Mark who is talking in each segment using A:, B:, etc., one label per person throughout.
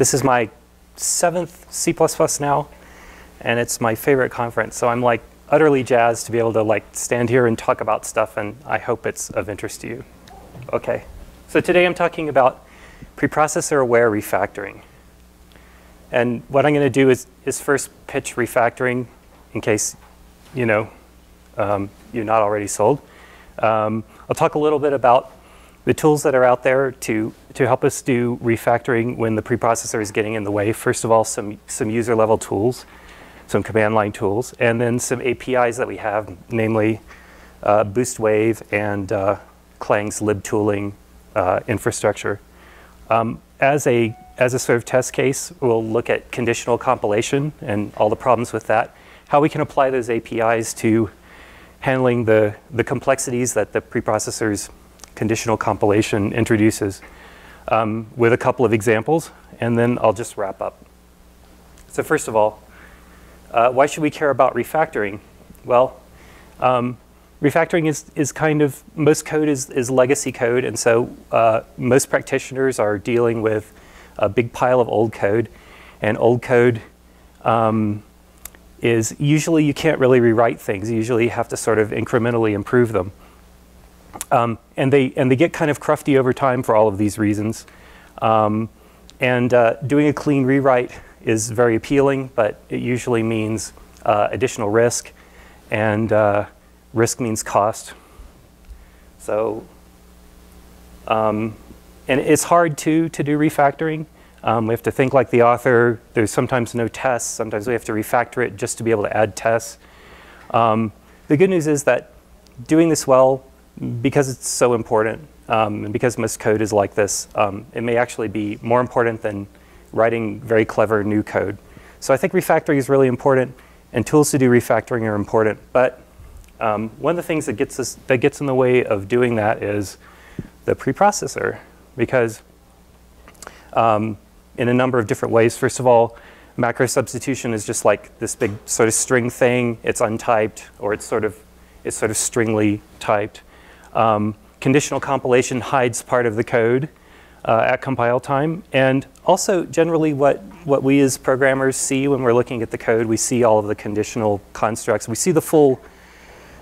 A: this is my seventh C++ now, and it's my favorite conference. So I'm like utterly jazzed to be able to like stand here and talk about stuff, and I hope it's of interest to you. Okay, so today I'm talking about preprocessor-aware refactoring. And what I'm going to do is, is first pitch refactoring in case, you know, um, you're not already sold. Um, I'll talk a little bit about the tools that are out there to, to help us do refactoring when the preprocessor is getting in the way. First of all, some, some user level tools, some command line tools, and then some APIs that we have, namely uh, BoostWave and uh, Clang's libtooling uh, infrastructure. Um, as, a, as a sort of test case, we'll look at conditional compilation and all the problems with that, how we can apply those APIs to handling the, the complexities that the preprocessor's conditional compilation introduces um, with a couple of examples, and then I'll just wrap up. So first of all, uh, why should we care about refactoring? Well, um, refactoring is, is kind of, most code is, is legacy code, and so uh, most practitioners are dealing with a big pile of old code, and old code um, is usually you can't really rewrite things. You usually have to sort of incrementally improve them. Um, and, they, and they get kind of crufty over time for all of these reasons. Um, and uh, doing a clean rewrite is very appealing, but it usually means uh, additional risk, and uh, risk means cost. So, um, and it's hard to, to do refactoring. Um, we have to think like the author. There's sometimes no tests. Sometimes we have to refactor it just to be able to add tests. Um, the good news is that doing this well, because it's so important, um, and because most code is like this, um, it may actually be more important than writing very clever new code. So I think refactoring is really important, and tools to do refactoring are important. But um, one of the things that gets us that gets in the way of doing that is the preprocessor, because um, in a number of different ways. First of all, macro substitution is just like this big sort of string thing. It's untyped, or it's sort of it's sort of stringly typed. Um, conditional compilation hides part of the code uh, at compile time. And also, generally, what, what we as programmers see when we're looking at the code, we see all of the conditional constructs. We see the full,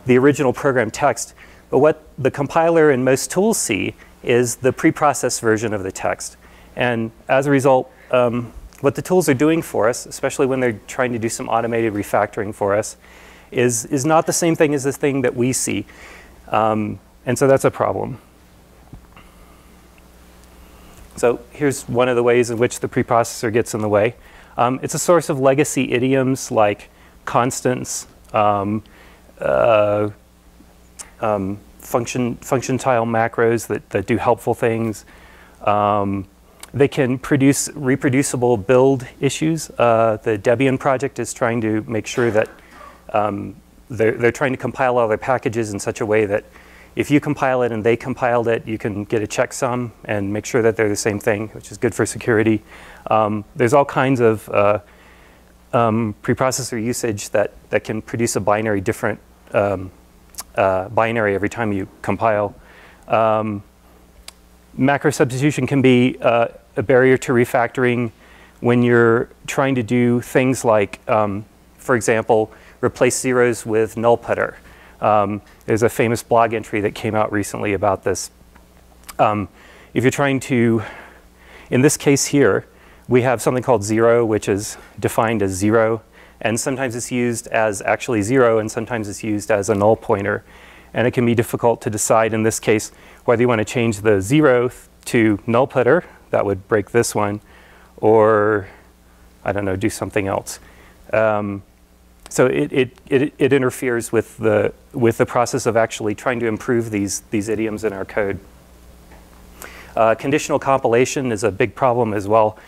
A: the original program text. But what the compiler and most tools see is the preprocessed version of the text. And as a result, um, what the tools are doing for us, especially when they're trying to do some automated refactoring for us, is, is not the same thing as the thing that we see. Um, and so that's a problem. So here's one of the ways in which the preprocessor gets in the way. Um, it's a source of legacy idioms like constants, um, uh, um, function, function tile macros that, that do helpful things. Um, they can produce reproducible build issues. Uh, the Debian project is trying to make sure that um, they're, they're trying to compile all their packages in such a way that if you compile it and they compiled it, you can get a checksum and make sure that they're the same thing, which is good for security. Um, there's all kinds of uh, um, preprocessor usage that, that can produce a binary different um, uh, binary every time you compile. Um, macro substitution can be uh, a barrier to refactoring when you're trying to do things like, um, for example, replace zeros with nullptr. Um, there's a famous blog entry that came out recently about this. Um, if you're trying to, in this case here, we have something called zero, which is defined as zero, and sometimes it's used as actually zero, and sometimes it's used as a null pointer. And it can be difficult to decide in this case whether you want to change the zero to nullptr, that would break this one, or I don't know, do something else. Um, so it, it, it, it, interferes with the, with the process of actually trying to improve these, these idioms in our code. Uh, conditional compilation is a big problem as well.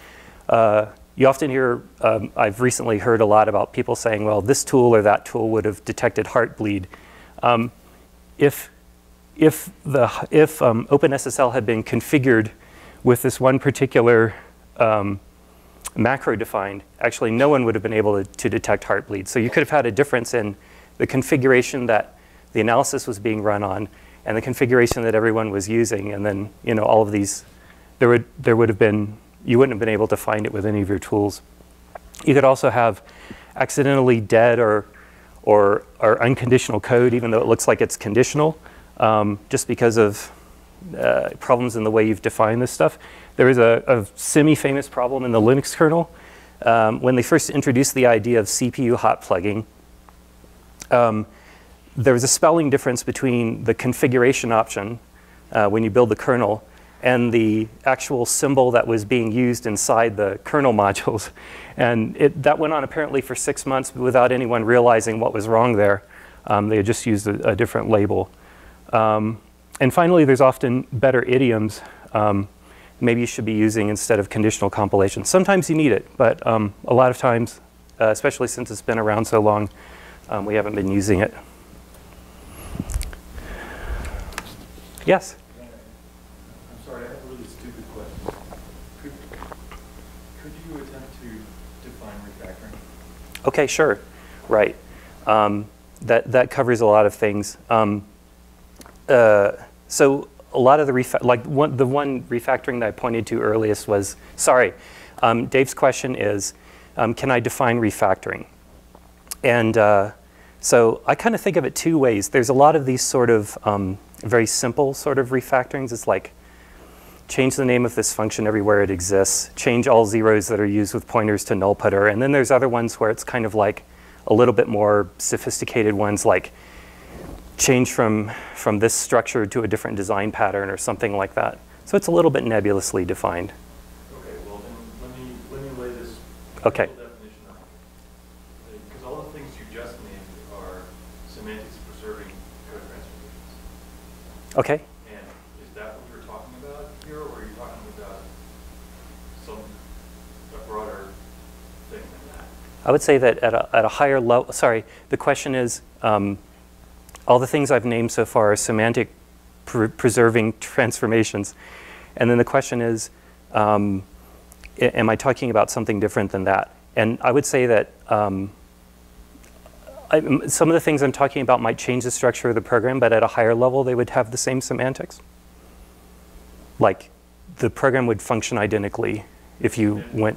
A: Uh, you often hear, um, I've recently heard a lot about people saying, well, this tool or that tool would have detected heartbleed. Um, if if, the, if um, OpenSSL had been configured with this one particular um, macro defined, actually no one would have been able to, to, detect heartbleed. So you could have had a difference in the configuration that the analysis was being run on and the configuration that everyone was using. And then you know, all of these, there would, there would have been you wouldn't have been able to find it with any of your tools. You could also have accidentally dead or, or, or unconditional code, even though it looks like it's conditional, um, just because of uh, problems in the way you've defined this stuff. There is a, a semi-famous problem in the Linux kernel. Um, when they first introduced the idea of CPU hot plugging, um, there was a spelling difference between the configuration option uh, when you build the kernel and the actual symbol that was being used inside the kernel modules. And it, that went on apparently for six months without anyone realizing what was wrong there. Um, they had just used a, a different label. Um, and finally, there's often better idioms um, maybe you should be using instead of conditional compilation. Sometimes you need it, but um, a lot of times, uh, especially since it's been around so long, um, we haven't been using it. Yes?
B: I'm sorry, I have a really stupid question. Could, could you attempt to define refactoring?
A: Okay, sure. Right. Um, that, that covers a lot of things. Um, uh, so a lot of the, like one, the one refactoring that I pointed to earliest was, sorry, um, Dave's question is, um, can I define refactoring? And uh, so I kind of think of it two ways. There's a lot of these sort of um, very simple sort of refactorings. It's like change the name of this function everywhere it exists, change all zeros that are used with pointers to nullptr. And then there's other ones where it's kind of like a little bit more sophisticated ones like change from, from this structure to a different design pattern or something like that. So it's a little bit nebulously defined.
B: Okay, well then let me, let me lay this
A: Okay.
B: definition out. Because all the things you just named are semantics preserving code transformations.
A: Okay.
B: And is that what you're talking about here, or are you talking about some, a broader thing than that?
A: I would say that at a, at a higher level, sorry, the question is, um, all the things I've named so far are semantic pr preserving transformations. And then the question is, um, am I talking about something different than that? And I would say that um, I, some of the things I'm talking about might change the structure of the program, but at a higher level, they would have the same semantics. Like, the program would function identically if you went,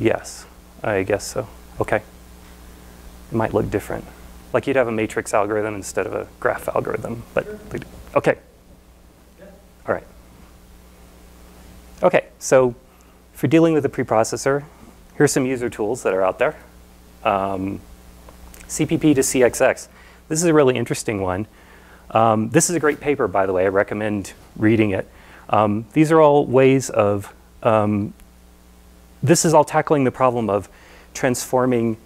A: yes, I guess so. Okay. It might look different. Like you'd have a matrix algorithm instead of a graph algorithm, but,
B: Sure.
A: okay.
B: Yeah.
A: All right. Okay, so for dealing with the preprocessor, here's some user tools that are out there. Um, CPP to CXX. This is a really interesting one. Um, this is a great paper, by the way. I recommend reading it. Um, these are all ways of, um, this is all tackling the problem of transforming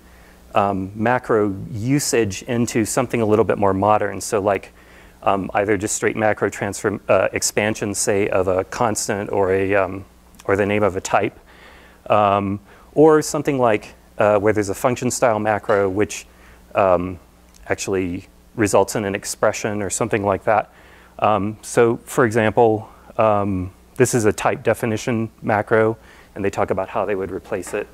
A: um, macro usage into something a little bit more modern. So like um, either just straight macro transform uh, expansion, say, of a constant or a um, or the name of a type, um, or something like uh, where there's a function style macro which um, actually results in an expression or something like that. Um, so, for example, this is a type definition macro, and they talk about how they would replace it.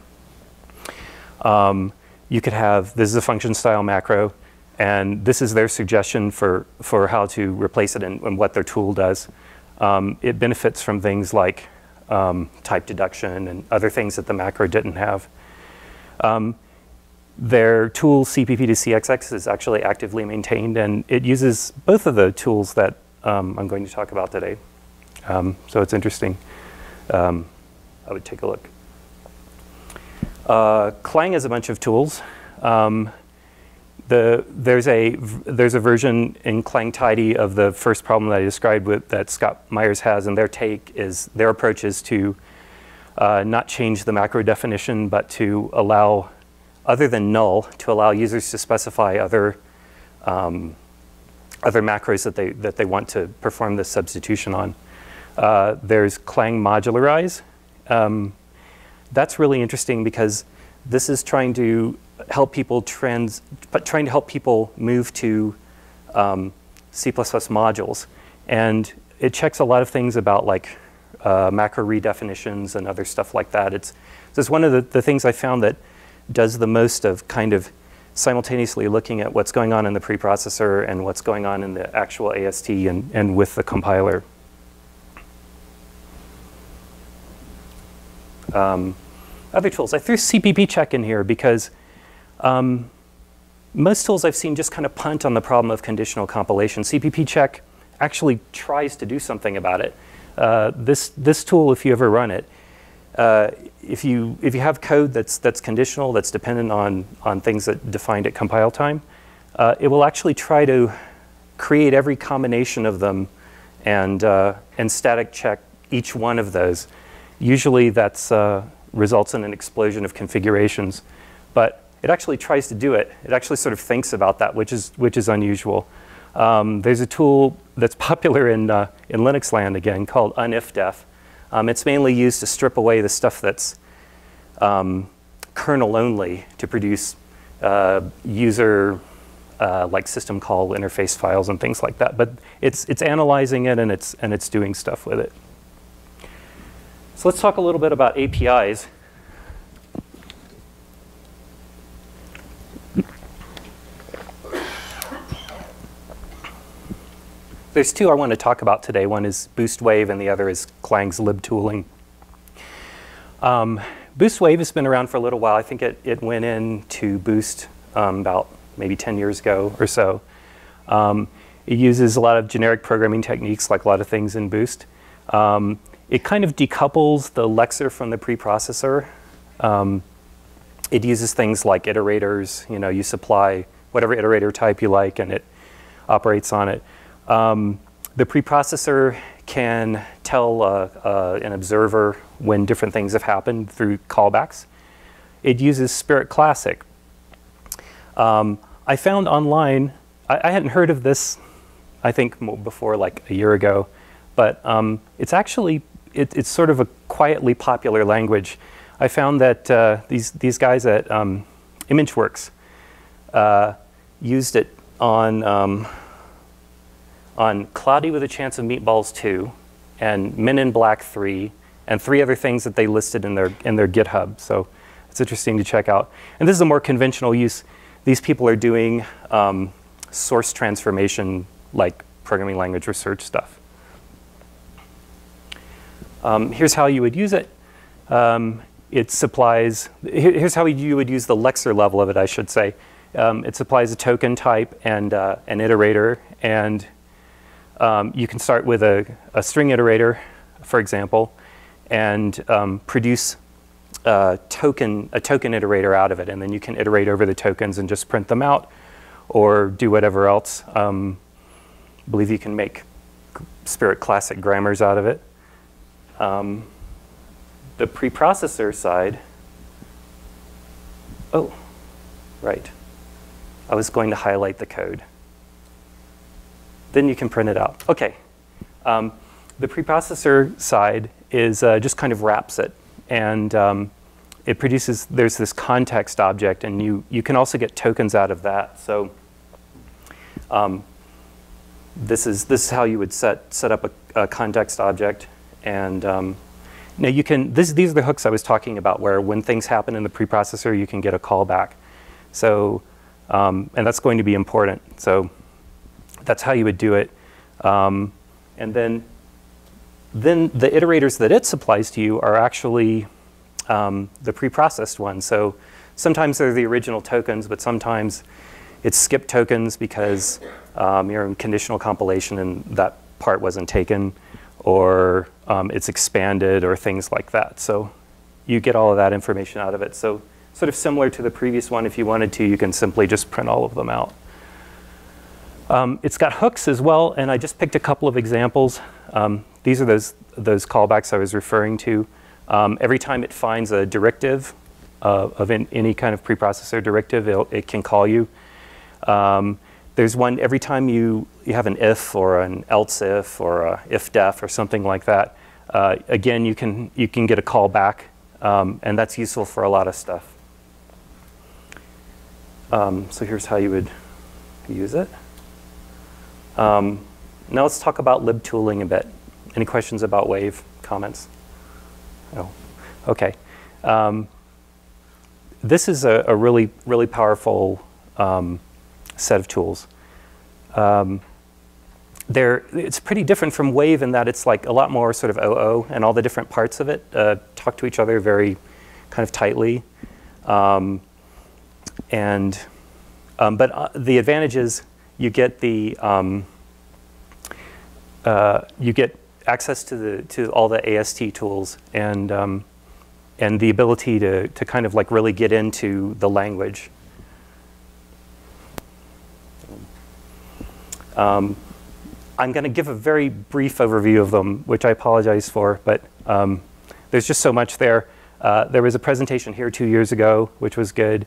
A: Um, you could have this is a function style macro, and this is their suggestion for, for how to replace it and, and what their tool does. Um, it benefits from things like um, type deduction and other things that the macro didn't have. Um, their tool CPP to CXX is actually actively maintained, and it uses both of the tools that um, I'm going to talk about today. Um, so it's interesting. Um, I would take a look. Uh, Clang has a bunch of tools. Um, the, there's, a, there's a version in Clang Tidy of the first problem that I described with, that Scott Meyers has, and their take is, their approach is to uh, not change the macro definition, but to allow, other than null, to allow users to specify other, um, other macros that they, that they want to perform this substitution on. Uh, there's Clang Modularize. Um, that's really interesting because this is trying to help people trans, but trying to help people move to um, C++ modules. And it checks a lot of things about like uh, macro redefinitions and other stuff like that. It's, it's one of the, the things I found that does the most of kind of simultaneously looking at what's going on in the preprocessor and what's going on in the actual AST and, and with the compiler. Um, other tools. I threw CPP check in here because um, most tools I've seen just kind of punt on the problem of conditional compilation. CPP check actually tries to do something about it. Uh, this, this tool, if you ever run it, uh, if, you, if you have code that's, that's conditional, that's dependent on, on things that defined at compile time, uh, it will actually try to create every combination of them and, uh, and static check each one of those. Usually that uh, results in an explosion of configurations, but it actually tries to do it. It actually sort of thinks about that, which is, which is unusual. Um, there's a tool that's popular in, uh, in Linux land again called unifdef. Um, it's mainly used to strip away the stuff that's um, kernel only to produce uh, user uh, like system call interface files and things like that. But it's, it's analyzing it and it's, and it's doing stuff with it. So let's talk a little bit about APIs. There's two I want to talk about today. One is BoostWave and the other is Clang's libtooling. Um, BoostWave has been around for a little while. I think it, it went in to Boost um, about maybe 10 years ago or so. Um, it uses a lot of generic programming techniques like a lot of things in Boost. Um, it kind of decouples the lexer from the preprocessor. Um, it uses things like iterators. You know, you supply whatever iterator type you like and it operates on it. Um, the preprocessor can tell uh, uh, an observer when different things have happened through callbacks. It uses Spirit Classic. Um, I found online, I, I, hadn't heard of this, I think before like a year ago, but um, it's actually, it, it's sort of a quietly popular language. I found that uh, these, these guys at um, ImageWorks uh, used it on, um, on Cloudy with a Chance of Meatballs 2 and Men in Black 3 and three other things that they listed in their, in their GitHub. So it's interesting to check out. And this is a more conventional use these people are doing um, source transformation like programming language research stuff. Um, here's how you would use it. Um, it supplies, here's how you would use the Lexer level of it, I should say. Um, it supplies a token type and uh, an iterator, and um, you can start with a, a, string iterator, for example, and um, produce a token, a token iterator out of it, and then you can iterate over the tokens and just print them out, or do whatever else. Um, I believe you can make Spirit Classic grammars out of it. Um, the preprocessor side, oh, right. I was going to highlight the code. Then you can print it out. Okay. Um, the preprocessor side is uh, just kind of wraps it and um, it produces, there's this context object, and you, you can also get tokens out of that. So um, this, is, this is how you would set, set up a, a context object. And um, now you can, this, these are the hooks I was talking about, where when things happen in the preprocessor, you can get a callback. So, um, and that's going to be important. So that's how you would do it. Um, and then then the iterators that it supplies to you are actually um, the preprocessed ones. So sometimes they're the original tokens, but sometimes it's skip tokens because um, you're in conditional compilation and that part wasn't taken, or um, it's expanded, or things like that. So you get all of that information out of it. So sort of similar to the previous one, if you wanted to, you can simply just print all of them out. Um, it's got hooks as well, and I just picked a couple of examples. Um, these are those, those callbacks I was referring to. Um, every time it finds a directive uh, of in, any kind of preprocessor directive, it can call you. Um, there's one every time you, you have an if or an else if or a if def or something like that. Uh, again, you can, you can get a call back, um, and that's useful for a lot of stuff. Um, so here's how you would use it. Um, now let's talk about libtooling a bit. Any questions about Wave? Comments? No. Okay. Um, this is a, a, really, really powerful um, set of tools. Um, it's pretty different from Wave in that it's like a lot more sort of OO, and all the different parts of it uh, talk to each other very kind of tightly. Um, and um, but uh, the advantage is you get the um, uh, you get access to the to all the AST tools and um, and the ability to to kind of like really get into the language. Um, I'm going to give a very brief overview of them, which I apologize for, but um, there's just so much there. Uh, there was a presentation here two years ago, which was good.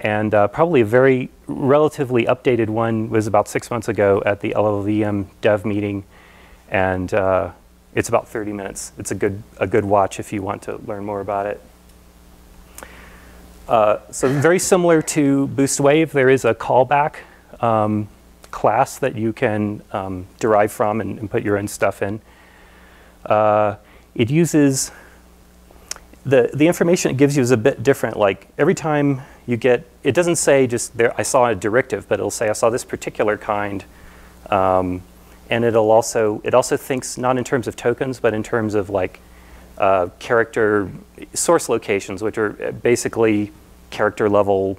A: And uh, probably a very relatively updated one was about six months ago at the LLVM dev meeting. And uh, it's about 30 minutes. It's a good, a good watch if you want to learn more about it. Uh, so very similar to Boost Wave, there is a callback. Um, class that you can um, derive from and, and, put your own stuff in. Uh, it uses, the, the information it gives you is a bit different. Like every time you get, it doesn't say just there, I saw a directive, but it'll say I saw this particular kind. Um, and it'll also, it also thinks not in terms of tokens, but in terms of like uh, character source locations, which are basically character level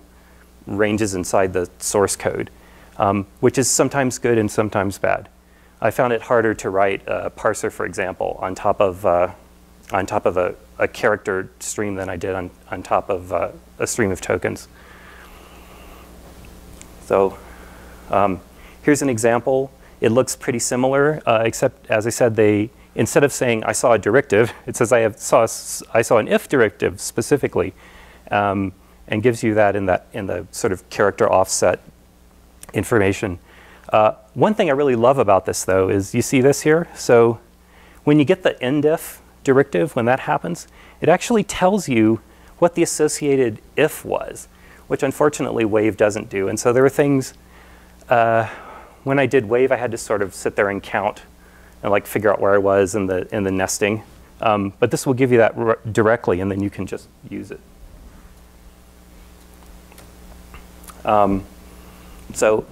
A: ranges inside the source code um, which is sometimes good and sometimes bad. I found it harder to write a parser, for example, on top of, uh, on top of a, a, character stream than I did on, on top of uh, a stream of tokens. So um, here's an example. It looks pretty similar, uh, except as I said, they instead of saying I saw a directive, it says I have saw I saw an if directive specifically, um, and gives you that in that in the sort of character offset information. Uh, one thing I really love about this, though, is you see this here? So when you get the endif directive, when that happens, it actually tells you what the associated if was, which unfortunately Wave doesn't do. And so there were things, uh, when I did Wave, I had to sort of sit there and count and like figure out where I was in the, in the nesting. Um, but this will give you that directly, and then you can just use it. Um, so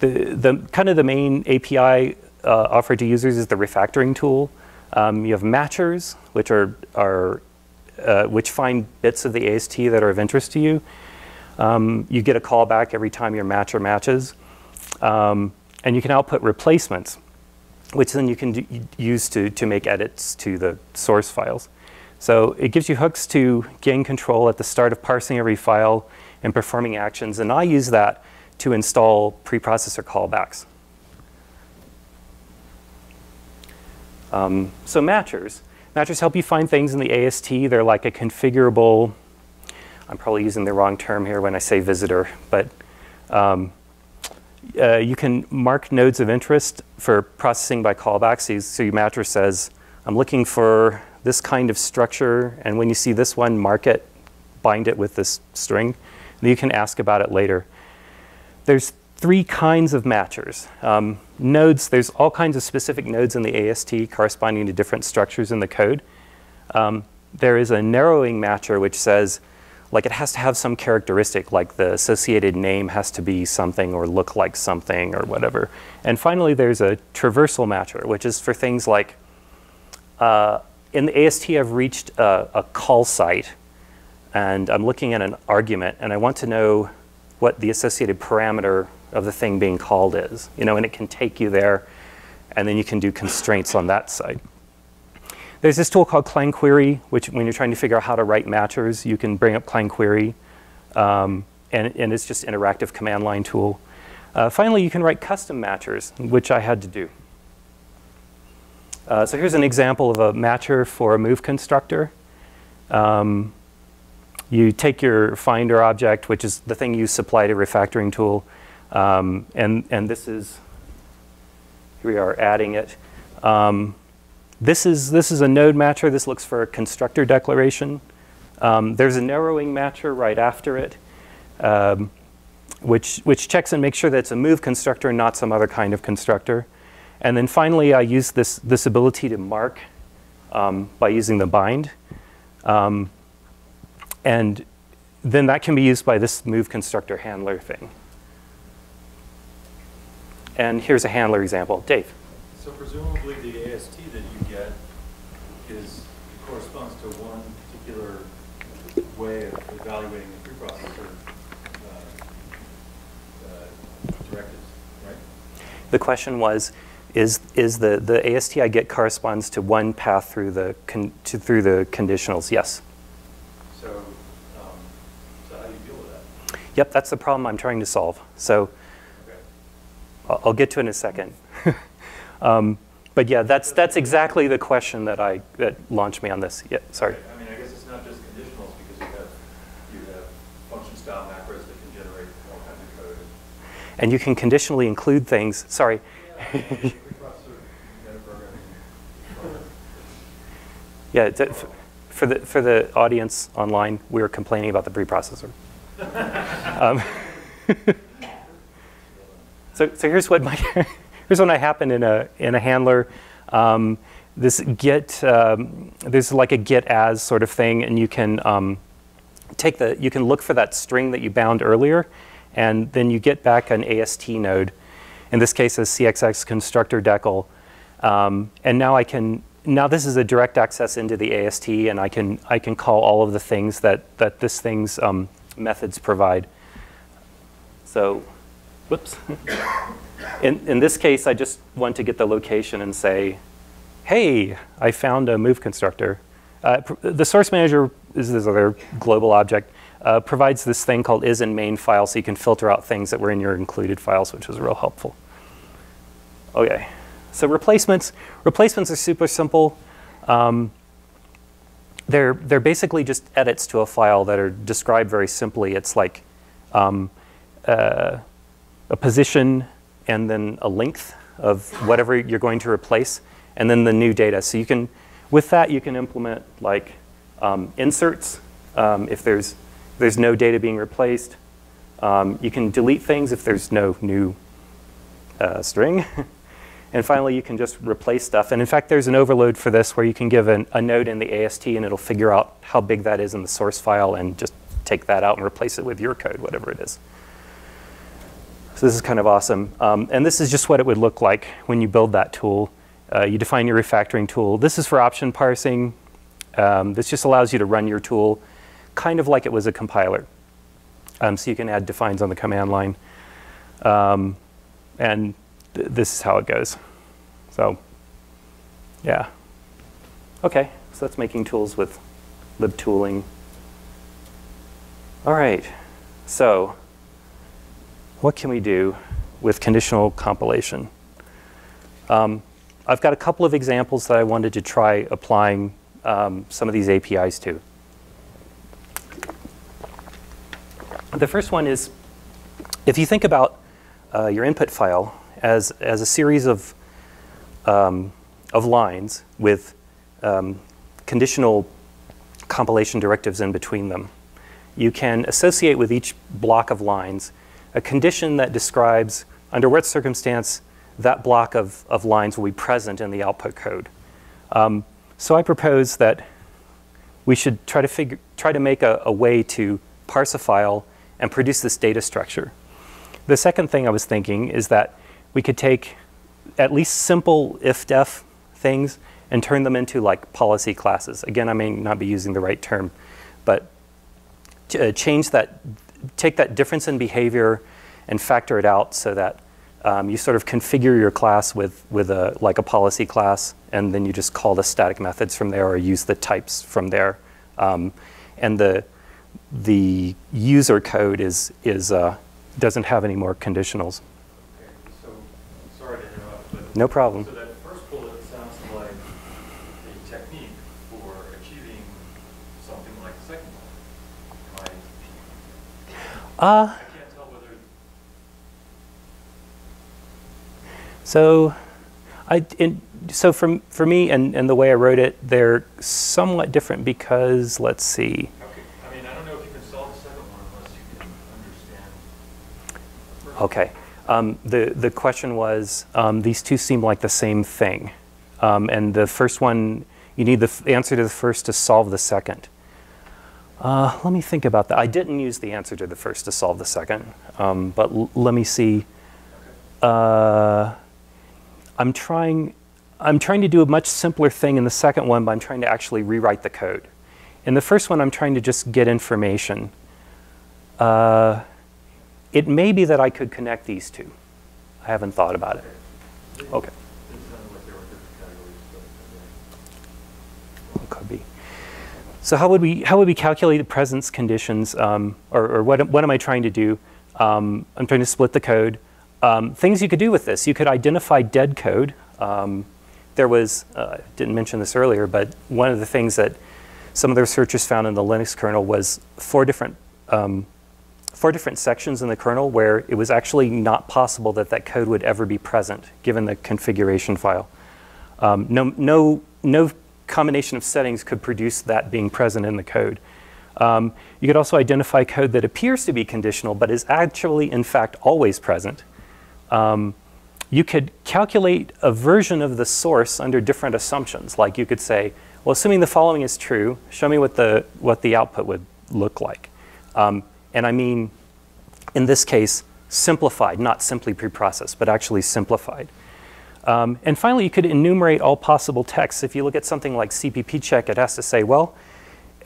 A: the, the kind of the main API uh, offered to users is the refactoring tool. Um, you have matchers, which are, are uh, which find bits of the AST that are of interest to you. Um, you get a callback every time your matcher matches. Um, and you can output replacements, which then you can use to, to make edits to the source files. So it gives you hooks to gain control at the start of parsing every file and performing actions. And I use that to install preprocessor callbacks. Um, so matchers. Matchers help you find things in the AST. They're like a configurable, I'm probably using the wrong term here when I say visitor, but um, uh, you can mark nodes of interest for processing by callbacks. So your matcher says, I'm looking for this kind of structure, and when you see this one, mark it, bind it with this string. And you can ask about it later. There's three kinds of matchers. Um, nodes, there's all kinds of specific nodes in the AST corresponding to different structures in the code. Um, there is a narrowing matcher which says, like it has to have some characteristic, like the associated name has to be something or look like something or whatever. And finally, there's a traversal matcher, which is for things like, uh, in the AST, I've reached a, a call site, and I'm looking at an argument, and I want to know what the associated parameter of the thing being called is. You know, and it can take you there, and then you can do constraints on that side. There's this tool called Clang Query, which when you're trying to figure out how to write matchers, you can bring up ClangQuery, um, and, and, it's just an interactive command line tool. Uh, finally, you can write custom matchers, which I had to do. Uh, so here's an example of a matcher for a move constructor. Um, you take your finder object, which is the thing you supply to refactoring tool, um, and, and this is, here we are adding it. Um, this, is, this is a node matcher. This looks for a constructor declaration. Um, there's a narrowing matcher right after it, um, which, which checks and makes sure that it's a move constructor and not some other kind of constructor. And then finally, I use this, this ability to mark um, by using the bind. Um, and then that can be used by this move constructor handler thing. And here's a handler example. Dave.
B: So presumably the AST that you get is, corresponds to one particular way of evaluating the preprocessor uh, uh, directives, right?
A: The question was, is, is the, the AST I get corresponds to one path through the, con, to, through the conditionals? Yes.
B: So, um, so how do you deal with that?
A: Yep, that's the problem I'm trying to solve. So
B: Okay.
A: I'll, get to it in a second. um, but yeah, that's, that's exactly the question that, I, that launched me on this. Yeah, sorry.
B: I mean, I guess it's not just conditionals because you have, you have function style macros that can generate all kinds of code.
A: And you can conditionally include things. Sorry. Yeah, it's, f- for the, for the audience online, we were complaining about the preprocessor. um, so, so here's what my here's what happened in a in a handler. Um, this get um, like a get as sort of thing, and you can um, take the you can look for that string that you bound earlier, and then you get back an AST node. In this case, a CXX constructor decl, um, and now I can now this is a direct access into the AST, and I can I can call all of the things that that this thing's um, methods provide. So, whoops. In, in this case, I just want to get the location and say, hey, I found a move constructor. Uh, the source manager is this other global object, uh, provides this thing called is in main file so you can filter out things that were in your included files, which was real helpful. Okay, so replacements. Replacements are super simple. Um, they're, they're basically just edits to a file that are described very simply. It's like um, uh, a position and then a length of whatever you're going to replace, and then the new data. So you can, with that, you can implement like um, inserts um, if there's there's no data being replaced. Um, you can delete things if there's no new uh, string. and finally, you can just replace stuff. And in fact, there's an overload for this where you can give an, a node in the AST and it'll figure out how big that is in the source file and just take that out and replace it with your code, whatever it is. So this is kind of awesome. Um, and this is just what it would look like when you build that tool. Uh, you define your refactoring tool. This is for option parsing. Um, this just allows you to run your tool kind of like it was a compiler. Um, so you can add defines on the command line. Um, and th this is how it goes. So yeah. Okay, so that's making tools with libtooling. All right, so what can we do with conditional compilation? Um, I've got a couple of examples that I wanted to try applying um, some of these APIs to. The first one is if you think about uh, your input file as, as a series of, um, of lines with um, conditional compilation directives in between them, you can associate with each block of lines a condition that describes under what circumstance that block of, of lines will be present in the output code. Um, so I propose that we should try to figure, try to make a, a way to parse a file and produce this data structure. The second thing I was thinking is that we could take at least simple if-def things and turn them into like policy classes. Again, I may not be using the right term, but uh, change that, take that difference in behavior and factor it out so that um, you sort of configure your class with, with a, like a policy class, and then you just call the static methods from there or use the types from there. Um, and the, the user code is, is, uh, doesn't have any more conditionals.
B: Okay, so, sorry to interrupt, but.
A: No problem.
B: So that first bullet sounds like a technique for achieving something like the second one. I,
A: Uh,
B: I can't tell whether,
A: So, I, in, so for, for me and, and the way I wrote it, they're somewhat different because, let's see.
B: okay, I mean, I don't know if you can solve the second one unless you can understand. the first one.
A: Okay. Um, the, the question was um, these two seem like the same thing. Um, and the first one, you need the answer to the first to solve the second. Uh, let me think about that. I didn't use the answer to the first to solve the second, um, but let me see. Uh, I'm trying. I'm trying to do a much simpler thing in the second one, but I'm trying to actually rewrite the code. In the first one, I'm trying to just get information. Uh, it may be that I could connect these two. I haven't thought about it. Okay. It could be. So how would we how would we calculate the presence conditions, um, or, or what what am I trying to do? Um, I'm trying to split the code. Um, things you could do with this: you could identify dead code. Um, there was uh, didn't mention this earlier, but one of the things that some of the researchers found in the Linux kernel was four different um, four different sections in the kernel where it was actually not possible that that code would ever be present given the configuration file. Um, no, no, no combination of settings could produce that being present in the code. Um, you could also identify code that appears to be conditional but is actually, in fact, always present. Um, you could calculate a version of the source under different assumptions. Like you could say, well, assuming the following is true, show me what the, what the output would look like. Um, and I mean, in this case, simplified, not simply preprocessed, but actually simplified. Um, and finally, you could enumerate all possible texts. If you look at something like CPP check, it has to say, well,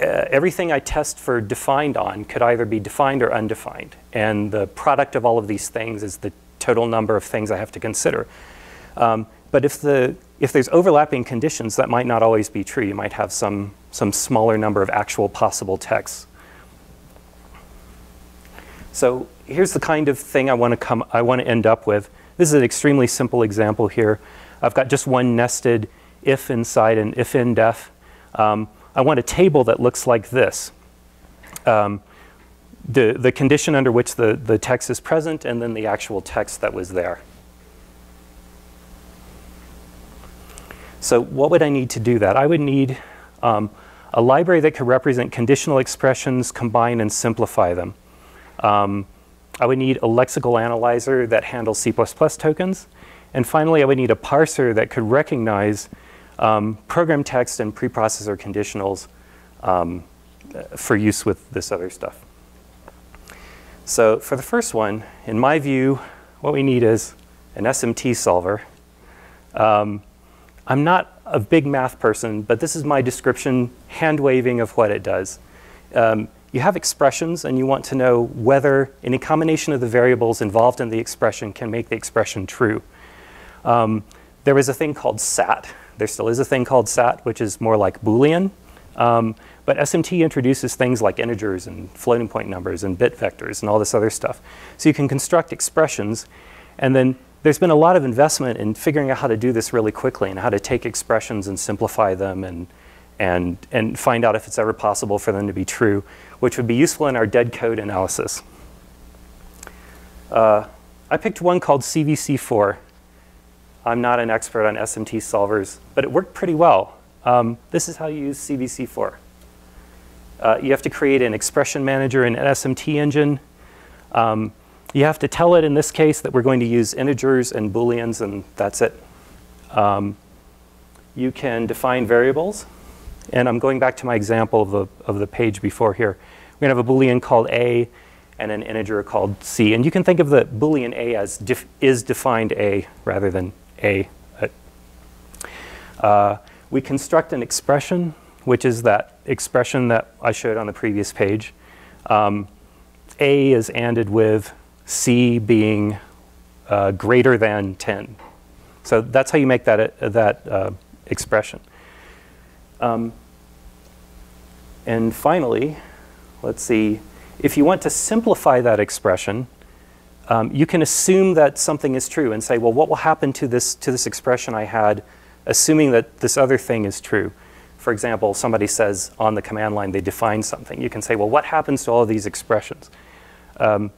A: uh, everything I test for defined on could either be defined or undefined. And the product of all of these things is the total number of things I have to consider. Um, but if, the, if there's overlapping conditions, that might not always be true. You might have some, some smaller number of actual possible texts. So here's the kind of thing I want to come I want to end up with. This is an extremely simple example here. I've got just one nested if inside an ifndef. Um, I want a table that looks like this. Um, the, the condition under which the, the text is present and then the actual text that was there. So what would I need to do that? I would need um, a library that could represent conditional expressions, combine and simplify them. Um, I would need a lexical analyzer that handles C++ tokens. And finally, I would need a parser that could recognize um, program text and preprocessor conditionals um, for use with this other stuff. So for the first one, in my view, what we need is an SMT solver. Um, I'm not a big math person, but this is my description, hand waving of what it does. Um, you have expressions and you want to know whether any combination of the variables involved in the expression can make the expression true. Um, there was a thing called SAT. There still is a thing called SAT, which is more like Boolean. Um, but SMT introduces things like integers and floating point numbers and bit vectors and all this other stuff. So you can construct expressions. And then there's been a lot of investment in figuring out how to do this really quickly and how to take expressions and simplify them and, and, and find out if it's ever possible for them to be true which would be useful in our dead code analysis. Uh, I picked one called CVC4. I'm not an expert on SMT solvers, but it worked pretty well. Um, this is how you use CVC4. Uh, you have to create an expression manager in an SMT engine. Um, you have to tell it in this case that we're going to use integers and booleans and that's it. Um, you can define variables. And I'm going back to my example of the, of the page before here. We're going to have a Boolean called A and an integer called C. And you can think of the Boolean A as def is defined A rather than A. Uh, we construct an expression, which is that expression that I showed on the previous page. Um, A is ANDed with C being uh, greater than 10. So that's how you make that, uh, that uh, expression. Um, and finally, let's see, if you want to simplify that expression, um, you can assume that something is true and say, well, what will happen to this, to this expression I had, assuming that this other thing is true? For example, somebody says on the command line they define something. You can say, well, what happens to all of these expressions? Um,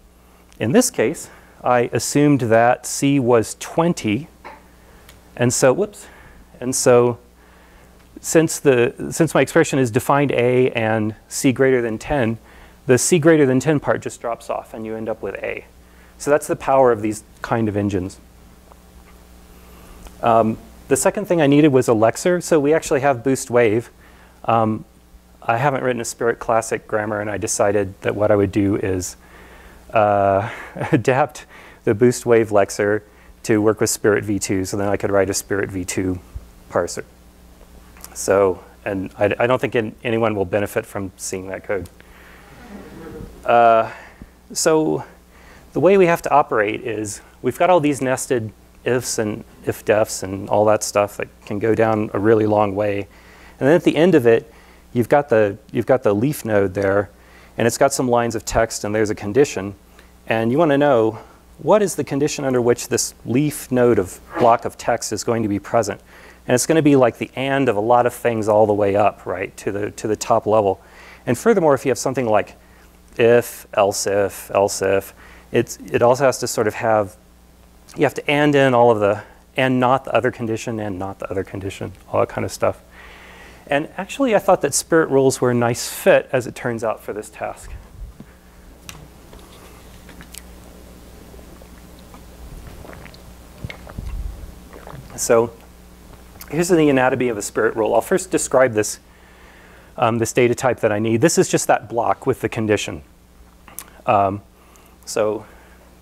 A: in this case, I assumed that C was 20. And so, whoops. And so since, the, since my expression is defined A and C greater than 10, the C greater than 10 part just drops off and you end up with A. So that's the power of these kind of engines. Um, the second thing I needed was a lexer. So we actually have boost wave. Um, I haven't written a Spirit Classic grammar and I decided that what I would do is uh, adapt the boost wave lexer to work with Spirit v2 so then I could write a Spirit v2 parser. So, and I, I don't think in, anyone will benefit from seeing that code. Uh, so the way we have to operate is we've got all these nested ifs and ifdefs and all that stuff that can go down a really long way. And then at the end of it, you've got the, you've got the leaf node there, and it's got some lines of text, and there's a condition. And you want to know what is the condition under which this leaf node of block of text is going to be present. And it's going to be like the and of a lot of things all the way up, right, to the, to the top level. And furthermore, if you have something like if, else if, else if, it's, it also has to sort of have, you have to and in all of the, and not the other condition, and not the other condition, all that kind of stuff. And actually, I thought that spirit rules were a nice fit, as it turns out, for this task. So here's the anatomy of a spirit rule. I'll first describe this, um, this data type that I need. This is just that block with the condition. Um, so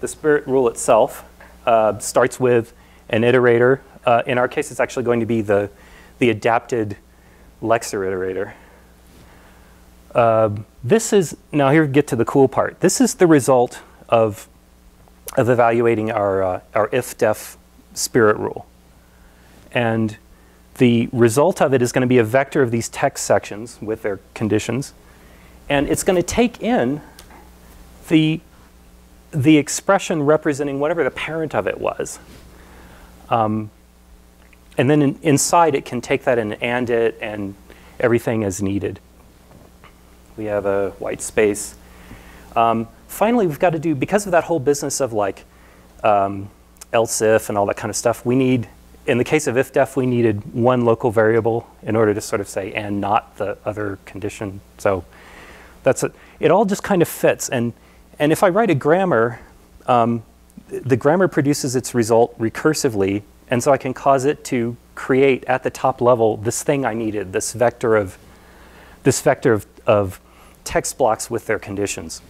A: the spirit rule itself uh, starts with an iterator. Uh, in our case, it's actually going to be the, the adapted Lexer iterator. Uh, this is, now here we get to the cool part. This is the result of, of evaluating our, uh, our if-def spirit rule. And the result of it is going to be a vector of these text sections with their conditions. And it's going to take in the, the expression representing whatever the parent of it was. Um, and then in, inside it can take that and and it and everything as needed. We have a white space. Um, finally, we've got to do, because of that whole business of like um, else if and all that kind of stuff, we need, in the case of ifdef, we needed one local variable in order to sort of say and not the other condition. So that's it. It all just kind of fits. And, and if I write a grammar, um, the grammar produces its result recursively and so I can cause it to create at the top level this thing I needed, this vector of, this vector of, of text blocks with their conditions.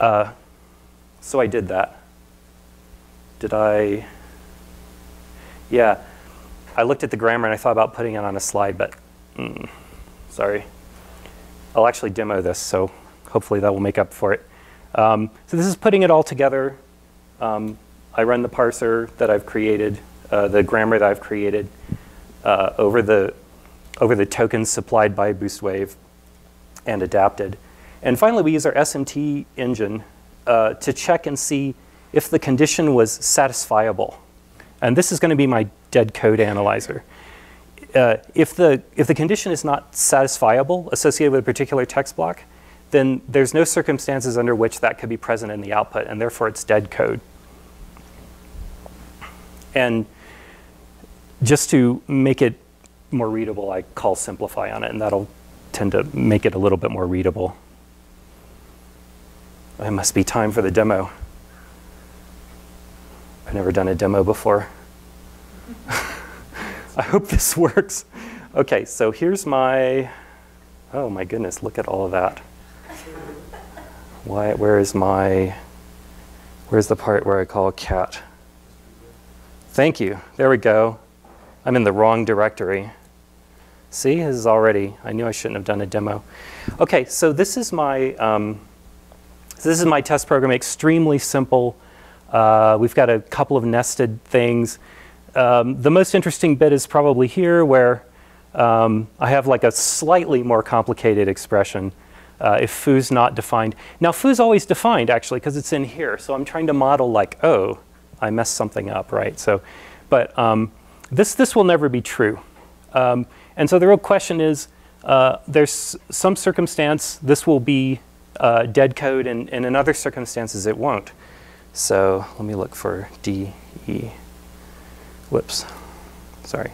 A: Uh, so I did that. Did I? Yeah. I looked at the grammar and I thought about putting it on a slide, but mm, sorry. I'll actually demo this, so hopefully that will make up for it. Um, so this is putting it all together. Um, I run the parser that I've created, uh, the grammar that I've created uh, over, the, over the tokens supplied by Boost.Wave and adapted. And finally, we use our SMT engine uh, to check and see if the condition was satisfiable. And this is going to be my dead code analyzer. Uh, if, the, if the condition is not satisfiable associated with a particular text block, then there's no circumstances under which that could be present in the output, and therefore it's dead code. And just to make it more readable, I call simplify on it, and that'll tend to make it a little bit more readable. It must be time for the demo. I've never done a demo before. I hope this works. Okay, so here's my, oh my goodness, look at all of that. Why, where is my, where's the part where I call cat? Thank you. There we go. I'm in the wrong directory. See, this is already, I knew I shouldn't have done a demo. Okay, so this is my, um, this is my test program, extremely simple. Uh, we've got a couple of nested things. Um, the most interesting bit is probably here where um, I have like a slightly more complicated expression uh, if foo's not defined. Now foo's always defined actually because it's in here. So I'm trying to model like, oh, I messed something up, right? So, but um, this, this will never be true. Um, and so the real question is, uh, there's some circumstance this will be uh, dead code, and, and, in other circumstances it won't. So let me look for D, E, whoops, sorry.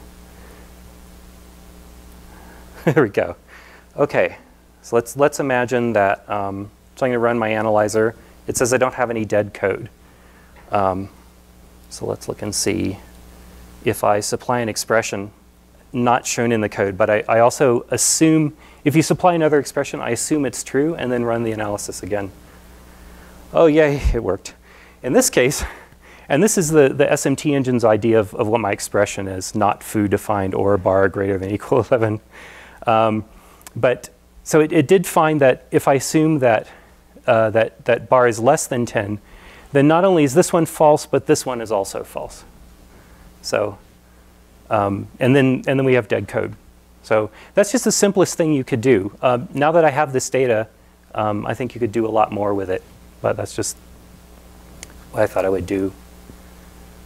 A: there we go. Okay, so let's, let's imagine that, um, so I'm gonna run my analyzer. It says I don't have any dead code. Um, so let's look and see if I supply an expression not shown in the code, but I, I, also assume, if you supply another expression, I assume it's true and then run the analysis again. Oh yay, it worked. In this case, and this is the, the SMT engine's idea of, of what my expression is, not foo defined or bar greater than equal 11. Um, but so it, it, did find that if I assume that, uh, that, that bar is less than 10, then not only is this one false, but this one is also false. So, um, and, then, and then we have dead code. So that's just the simplest thing you could do. Uh, now that I have this data, um, I think you could do a lot more with it. But that's just what I thought I would do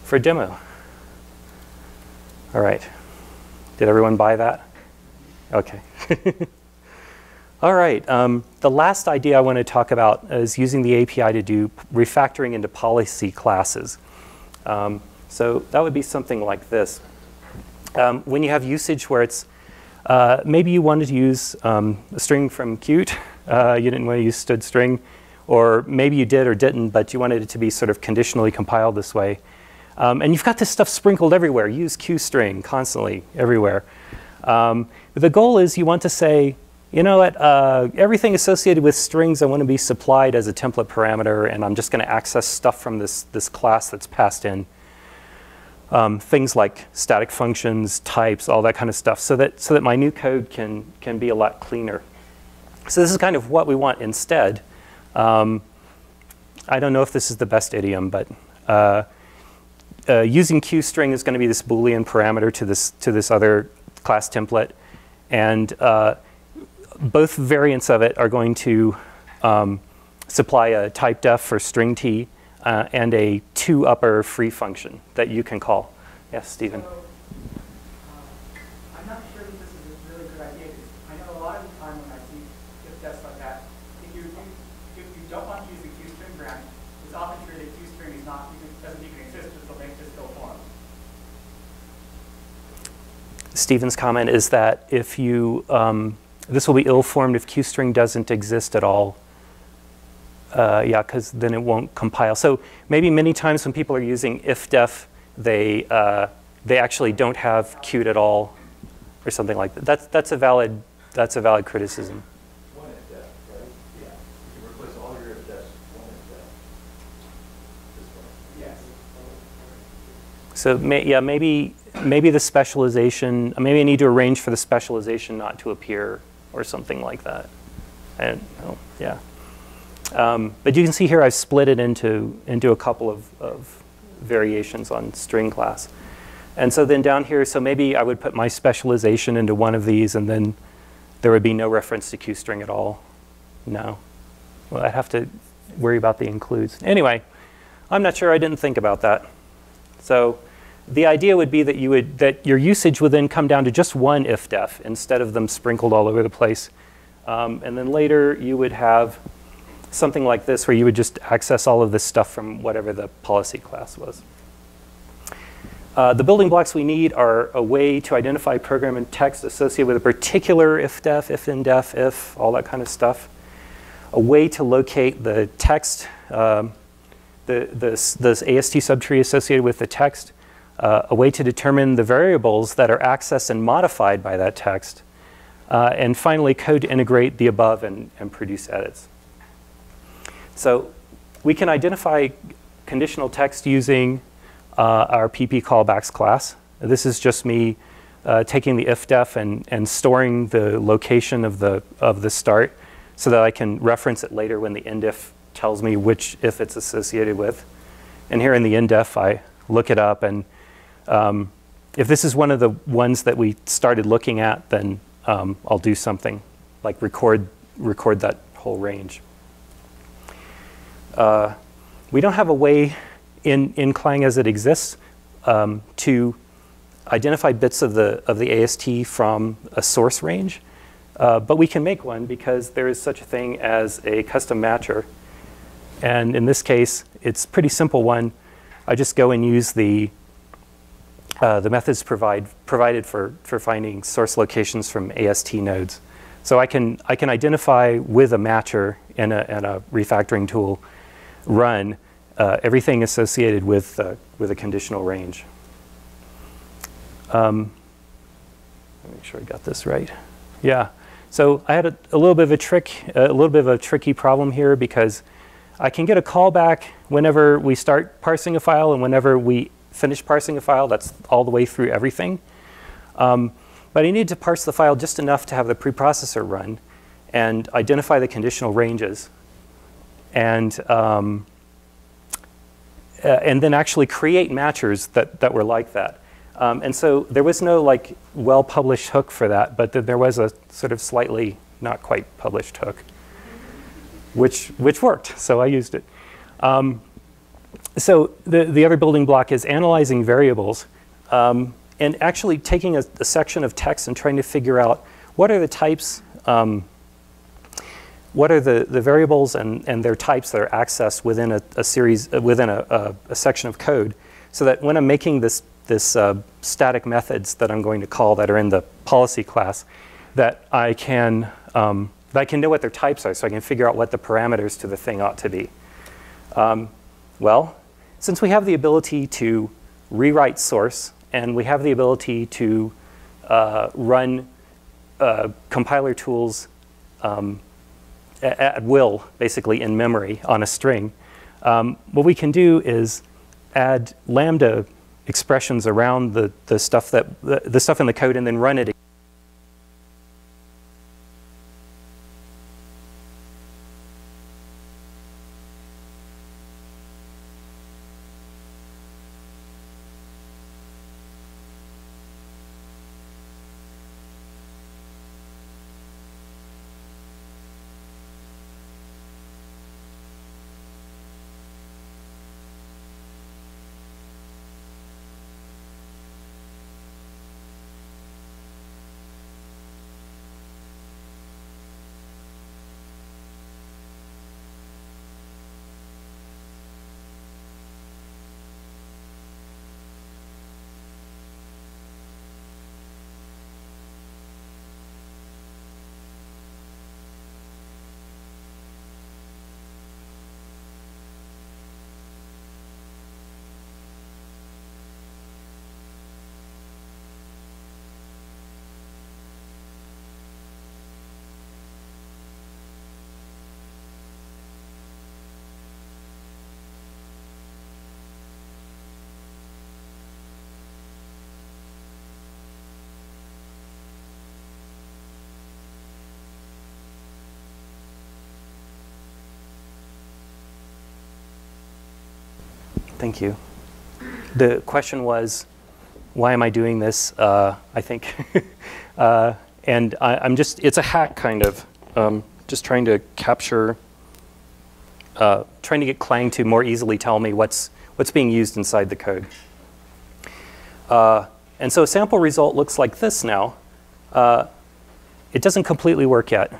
A: for a demo. All right. Did everyone buy that? Okay. All right. Um, the last idea I want to talk about is using the API to do refactoring into policy classes. Um, so that would be something like this. Um, when you have usage where it's uh, maybe you wanted to use um, a string from Qt, uh, you didn't want to use std string, or maybe you did or didn't, but you wanted it to be sort of conditionally compiled this way. Um, and you've got this stuff sprinkled everywhere. Use QString constantly everywhere. Um, the goal is you want to say, you know what, uh, everything associated with strings I want to be supplied as a template parameter, and I'm just going to access stuff from this, this class that's passed in. Um, things like static functions, types, all that kind of stuff, so that, so that my new code can, can be a lot cleaner. So this is kind of what we want instead. Um, I don't know if this is the best idiom, but uh, uh, using QString is going to be this Boolean parameter to this, to this other class template. And uh, both variants of it are going to um, supply a typedef for string t uh, and a two upper free function that you can call. Yes, Stephen. Stephen's comment is that if you, um, this will be ill-formed if QString doesn't exist at all. Uh, yeah, because then it won't compile. So maybe many times when people are using ifdef, they, uh, they actually don't have Qt at all or something like that. That's, that's, a, valid, that's a valid criticism. So may, yeah, maybe maybe the specialization, maybe I need to arrange for the specialization not to appear or something like that. And oh, yeah. Um, but you can see here I've split it into, into a couple of, of variations on string class. And so then down here, so maybe I would put my specialization into one of these and then there would be no reference to QString at all. No. Well, I'd have to worry about the includes. Anyway, I'm not sure I didn't think about that. So the idea would be that you would that your usage would then come down to just one if-def instead of them sprinkled all over the place. Um, and then later you would have something like this where you would just access all of this stuff from whatever the policy class was. Uh, the building blocks we need are a way to identify program and text associated with a particular if-def, if, ifndef, if, all that kind of stuff. A way to locate the text, um, the, the, the AST subtree associated with the text, uh, a way to determine the variables that are accessed and modified by that text, uh, and finally code to integrate the above and, and produce edits. So we can identify conditional text using uh, our PPCallbacks class. This is just me uh, taking the ifdef and, and storing the location of the, of the start so that I can reference it later when the endif tells me which if it's associated with. And here in the endif, I look it up and um, if this is one of the ones that we started looking at, then um, I'll do something like record, record that whole range. Uh, we don't have a way in, in Clang as it exists um, to identify bits of the, of the AST from a source range, uh, but we can make one because there is such a thing as a custom matcher. And in this case, it's pretty simple one. I just go and use the uh, the methods provide, provided for, for finding source locations from AST nodes. So I can, I can identify with a matcher and a, and a refactoring tool run uh, everything associated with, uh, with a conditional range. Um, make sure I got this right. Yeah. So I had a, a, little bit of a trick, a little bit of a tricky problem here because I can get a callback whenever we start parsing a file and whenever we finish parsing a file. That's all the way through everything. Um, but I need to parse the file just enough to have the preprocessor run and identify the conditional ranges and, um, uh, and then actually create matchers that, that were like that. Um, and so there was no like well-published hook for that, but th there was a sort of slightly not quite published hook, which, which worked, so I used it. Um, so the, the other building block is analyzing variables um, and actually taking a, a, section of text and trying to figure out what are the types, um, what are the, the variables and, and their types that are accessed within a, a series, uh, within a, a, a, section of code so that when I'm making this, this uh, static methods that I'm going to call that are in the policy class, that I can, um, that I can know what their types are so I can figure out what the parameters to the thing ought to be. Um, well, since we have the ability to rewrite source and we have the ability to uh, run uh, compiler tools um, at, will, basically in memory on a string, um, what we can do is add lambda expressions around the, the stuff that the, the stuff in the code and then run it Thank you. The question was, why am I doing this? Uh, I think, uh, and I, am just, it's a hack kind of, um, just trying to capture, uh, trying to get Clang to more easily tell me what's, what's being used inside the code. Uh, and so a sample result looks like this now. Uh, it doesn't completely work yet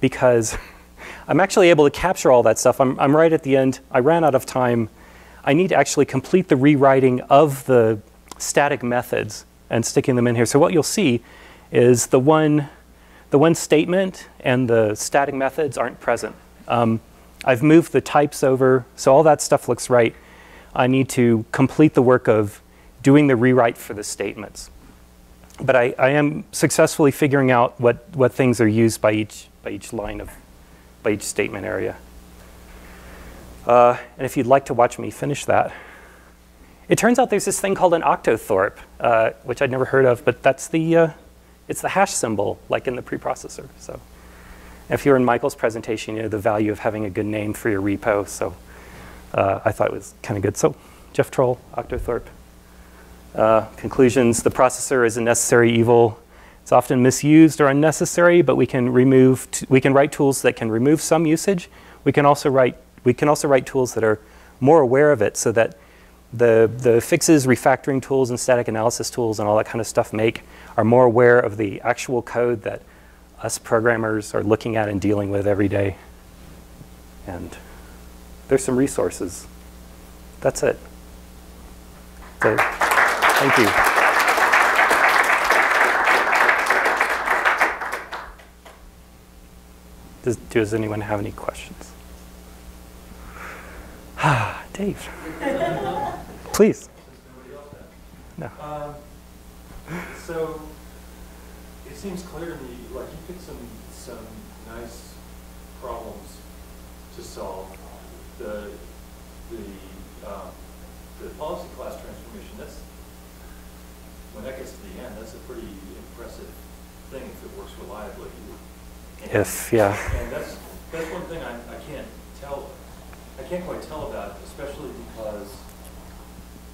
A: because I'm actually able to capture all that stuff. I'm, I'm right at the end. I ran out of time I need to actually complete the rewriting of the static methods and sticking them in here. So what you'll see is the one, the one statement and the static methods aren't present. Um, I've moved the types over, so all that stuff looks right. I need to complete the work of doing the rewrite for the statements. But I, I am successfully figuring out what, what things are used by each, by each line of, by each statement area. Uh, and if you'd like to watch me finish that, it turns out there's this thing called an octothorpe, uh, which I'd never heard of, but that's the, uh, it's the hash symbol, like in the preprocessor. So if you were in Michael's presentation, you know the value of having a good name for your repo. So uh, I thought it was kind of good. So Jeff Trull, octothorpe. Uh, conclusions, the processor is a necessary evil. It's often misused or unnecessary, but we can remove, we can write tools that can remove some usage. We can also write we can also write tools that are more aware of it so that the, the fixes, refactoring tools, and static analysis tools and all that kind of stuff make are more aware of the actual code that us programmers are looking at and dealing with every day. And there's some resources. That's it. So, thank you. Does, does anyone have any questions? Dave. Please.
B: No. Um, so it seems clear to me, like you picked some some nice problems to solve. the, the, um, the policy class transformation, that's, when that gets to the end, that's a pretty impressive thing if it works reliably. And-
A: If, yeah.
B: And that's, that's one thing I, I can't tell, I can't quite tell about, especially because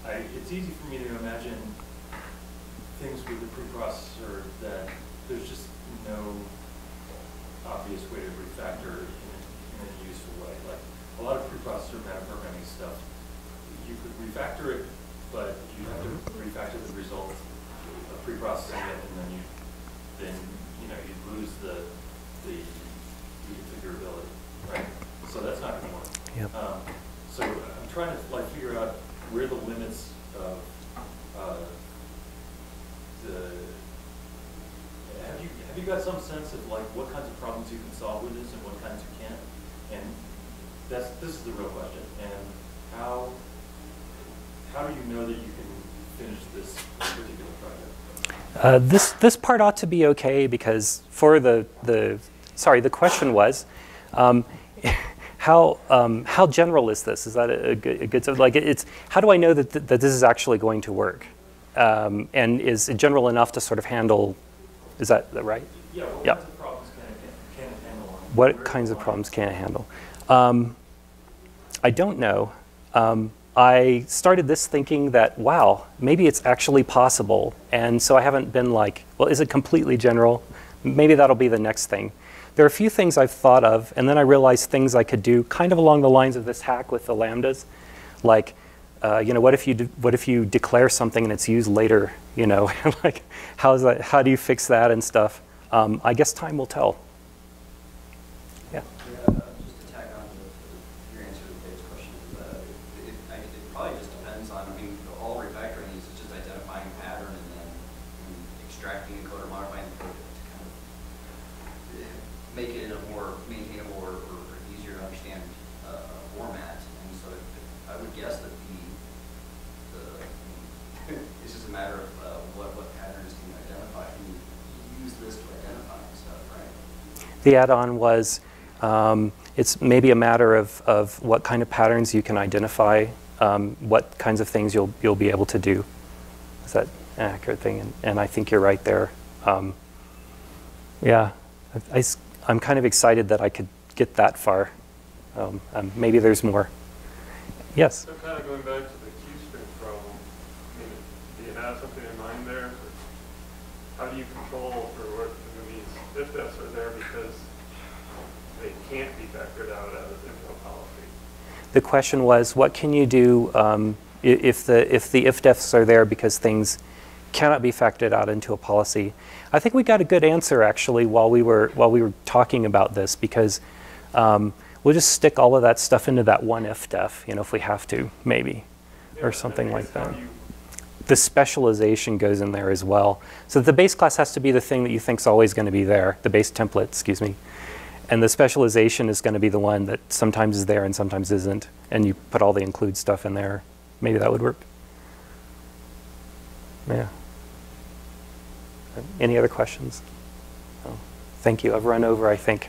B: I, it's easy for me to imagine things with the preprocessor that there's just no obvious way to refactor in, a- in a useful way. Like, a lot of preprocessor metaprogramming stuff, you could refactor it, but you have to mm-hmm. refactor the result of preprocessing it, and then you, then, you know, you lose the, the reconfigurability, right? So that's not gonna work.
A: Yep.
B: Um, So I'm trying to like figure out where the limits of, uh, the, have you, have you got some sense of like what kinds of problems you can solve with this and what kinds you can't? And that's, this is the real question, and how, how do you know that you can finish this particular project?
A: Uh, this this part ought to be okay because for the the sorry the question was um, how um, how general is this? Is that a, a good, a good so, like it's how do I know that th- that this is actually going to work? Um, and is it general enough to sort of handle? Is that right?
B: Yeah, what
A: Yeah.
B: kinds of problems can it, can it handle? and
A: What kinds of problems can it handle? Um, I don't know. Um, I started this thinking that, wow, maybe it's actually possible. And so I haven't been like, well, is it completely general? Maybe that'll be the next thing. There are a few things I've thought of, and then I realized things I could do kind of along the lines of this hack with the lambdas. Like, uh, you know, what if you what if you declare something and it's used later? You know, like how is that? How do you fix that and stuff? Um, I guess time will tell. Yeah.
C: Yeah, uh, just to tack on to your answer to Dave's question, uh, it, I- it probably just depends on, I mean, all refactoring is just identifying a pattern and then extracting a code or modifying the code to kind of uh, make it in a more maintainable or, or easier to understand, uh, format. And so it- I would guess that the, the, it's just a matter of, uh, what, what patterns can you identify, can you use this to identify and stuff, right?
A: The add-on was, um, it's maybe a matter of, of what kind of patterns you can identify, um, what kinds of things you'll, you'll be able to do. Is that an accurate thing? And, and I think you're right there. Um, yeah, I, am kind of excited that I could get that far. Um, um, maybe there's more. Yes?
D: So kind of going back to the QString problem, I mean, do you have something in mind there? How do you control for what, mean, these if that's they can't be factored out as into a policy?
A: The question was, what can you do um, if the if the if-defs are there because things cannot be factored out into a policy? I think we got a good answer actually while we were while we were talking about this because um, we'll just stick all of that stuff into that one if-def, you know, if we have to, maybe,
D: Yeah,
A: or something like that. The specialization goes in there as well. So the base class has to be the thing that you think is always going to be there, the base template, excuse me. And the specialization is going to be the one that sometimes is there and sometimes isn't. And you put all the include stuff in there. Maybe that would work. Yeah. Any other questions? Oh, thank you. I've run over, I think.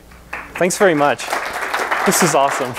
A: Thanks very much. This is awesome.